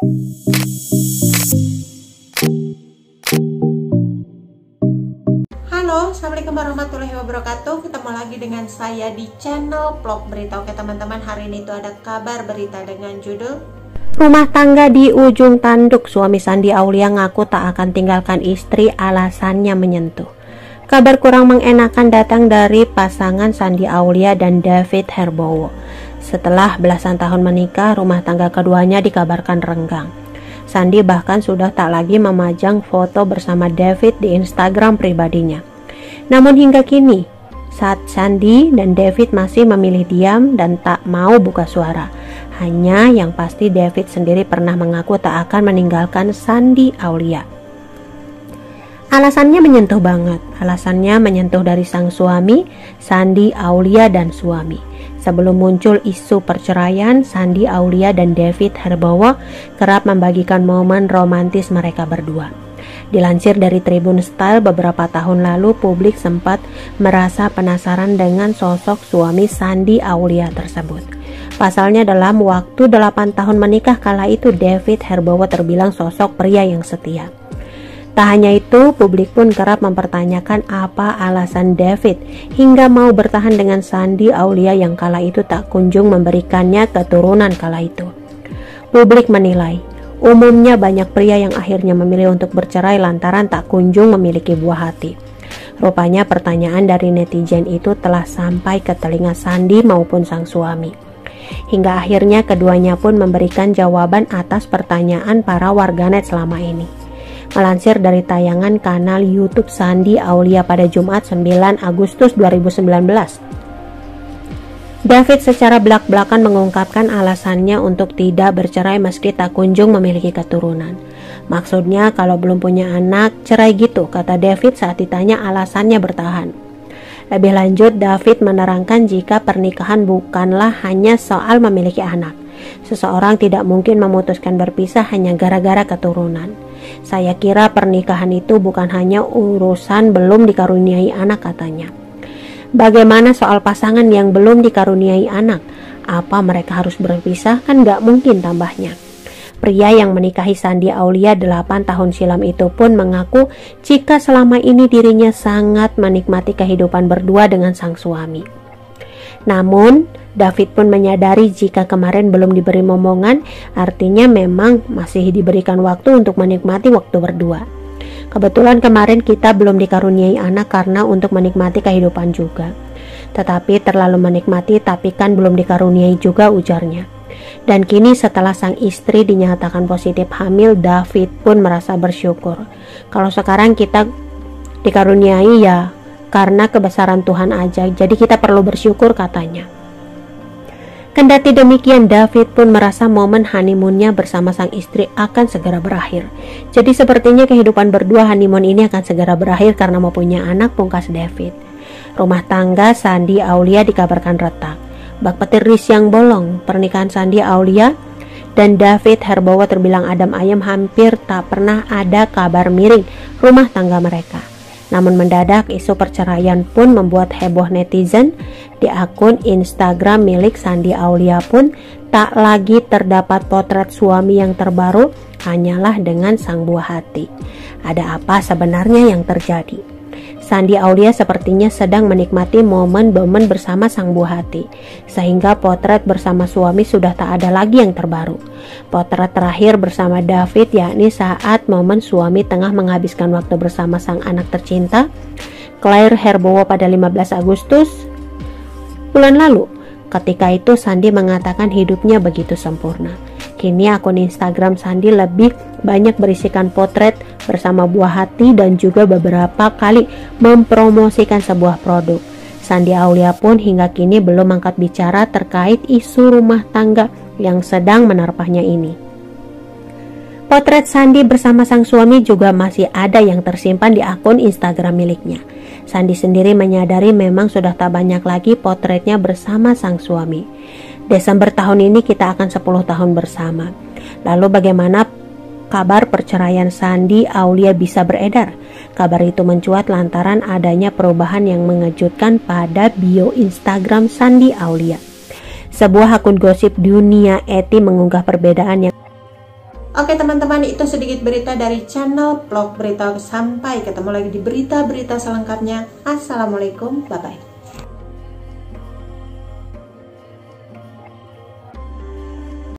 Halo, Assalamualaikum warahmatullahi wabarakatuh. Ketemu lagi dengan saya di channel vlog berita. Oke teman-teman, hari ini itu ada kabar berita dengan judul Rumah tangga di ujung tanduk Suami Sandi Aulia ngaku tak akan tinggalkan istri alasannya menyentuh. Kabar kurang mengenakan datang dari pasangan Sandi Aulia dan David Herbowo Setelah belasan tahun menikah, rumah tangga keduanya dikabarkan renggang Sandi bahkan sudah tak lagi memajang foto bersama David di Instagram pribadinya. Namun hingga kini, saat Sandi dan David masih memilih diam dan tak mau buka suara. Hanya yang pasti David sendiri pernah mengaku tak akan meninggalkan Sandi Aulia. Alasannya menyentuh banget. Alasannya menyentuh dari sang suami, Sandi Aulia dan suami. Sebelum muncul isu perceraian, Sandi Aulia dan David Herbowo kerap membagikan momen romantis mereka berdua. Dilansir dari Tribun Style beberapa tahun lalu, publik sempat merasa penasaran dengan sosok suami Sandi Aulia tersebut. Pasalnya dalam waktu 8 tahun menikah kala itu David Herbowo terbilang sosok pria yang setia. Tak hanya itu, publik pun kerap mempertanyakan apa alasan David hingga mau bertahan dengan Sandi Aulia yang kala itu tak kunjung memberikannya keturunan kala itu. Publik menilai, umumnya banyak pria yang akhirnya memilih untuk bercerai lantaran tak kunjung memiliki buah hati. Rupanya pertanyaan dari netizen itu telah sampai ke telinga Sandi maupun sang suami. Hingga akhirnya keduanya pun memberikan jawaban atas pertanyaan para warganet selama ini. Melansir dari tayangan kanal YouTube Sandi Aulia pada Jumat 9 Agustus 2019. David secara belak-belakan mengungkapkan alasannya untuk tidak bercerai meski tak kunjung memiliki keturunan. Maksudnya kalau belum punya anak, cerai gitu, kata David saat ditanya alasannya bertahan. Lebih lanjut, David menerangkan jika pernikahan bukanlah hanya soal memiliki anak. Seseorang tidak mungkin memutuskan berpisah hanya gara-gara keturunan. Saya kira pernikahan itu bukan hanya urusan belum dikaruniai anak katanya. Bagaimana soal pasangan yang belum dikaruniai anak? Apa mereka harus berpisah? Kan gak mungkin tambahnya. Pria yang menikahi Sandi Aulia 8 tahun silam itu pun mengaku jika selama ini dirinya sangat menikmati kehidupan berdua dengan sang suami. Namun, David pun menyadari jika kemarin belum diberi momongan, artinya memang masih diberikan waktu untuk menikmati waktu berdua. Kebetulan kemarin kita belum dikaruniai anak karena untuk menikmati kehidupan juga. Tetapi terlalu menikmati tapi kan belum dikaruniai juga ujarnya. Dan kini setelah sang istri dinyatakan positif hamil, David pun merasa bersyukur. Kalau sekarang kita dikaruniai ya karena kebesaran Tuhan aja, jadi kita perlu bersyukur katanya. Kendati demikian, David pun merasa momen honeymoonnya bersama sang istri akan segera berakhir. Jadi sepertinya kehidupan berdua honeymoon ini akan segera berakhir karena mau punya anak pungkas David. Rumah tangga Sandi Aulia dikabarkan retak. Bak petir yang bolong, pernikahan Sandi Aulia dan David Herbowo terbilang Adam ayam hampir tak pernah ada kabar miring rumah tangga mereka. Namun mendadak isu perceraian pun membuat heboh netizen di akun Instagram milik Sandi Aulia pun tak lagi terdapat potret suami yang terbaru hanyalah dengan sang buah hati. Ada apa sebenarnya yang terjadi? Sandi Aulia sepertinya sedang menikmati momen-momen bersama sang buah hati, sehingga potret bersama suami sudah tak ada lagi yang terbaru. Potret terakhir bersama David yakni saat momen suami tengah menghabiskan waktu bersama sang anak tercinta, Claire Herbowo pada 15 Agustus bulan lalu. Ketika itu Sandi mengatakan hidupnya begitu sempurna. Kini akun Instagram Sandi lebih banyak berisikan potret bersama buah hati dan juga beberapa kali mempromosikan sebuah produk. Sandi Aulia pun hingga kini belum angkat bicara terkait isu rumah tangga yang sedang menerpahnya ini. Potret Sandi bersama sang suami juga masih ada yang tersimpan di akun Instagram miliknya. Sandi sendiri menyadari memang sudah tak banyak lagi potretnya bersama sang suami. Desember tahun ini kita akan 10 tahun bersama. Lalu bagaimana kabar perceraian Sandi Aulia bisa beredar? Kabar itu mencuat lantaran adanya perubahan yang mengejutkan pada bio Instagram Sandi Aulia. Sebuah akun gosip dunia eti mengunggah perbedaan yang Oke teman-teman itu sedikit berita dari channel blog berita sampai ketemu lagi di berita-berita selengkapnya Assalamualaikum bye bye